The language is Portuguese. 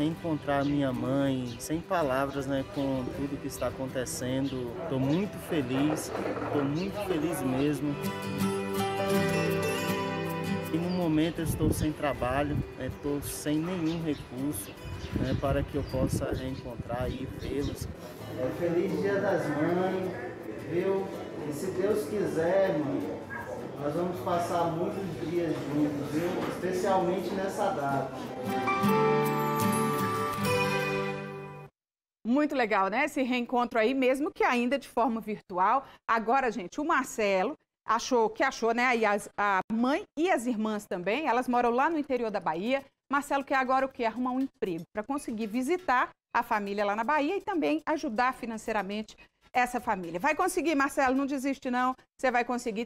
reencontrar minha mãe, sem palavras, né, com tudo que está acontecendo. Estou muito feliz, estou muito feliz mesmo. E no momento eu estou sem trabalho, estou né, sem nenhum recurso né, para que eu possa reencontrar e vê-los. É, feliz Dia das Mães, viu? E se Deus quiser, mãe, nós vamos passar muitos dias juntos, viu? Especialmente nessa data. Muito legal, né? Esse reencontro aí, mesmo que ainda de forma virtual. Agora, gente, o Marcelo achou que achou, né? E as, a mãe e as irmãs também, elas moram lá no interior da Bahia. Marcelo quer agora o quê? Arrumar um emprego para conseguir visitar a família lá na Bahia e também ajudar financeiramente essa família. Vai conseguir, Marcelo, não desiste não. Você vai conseguir.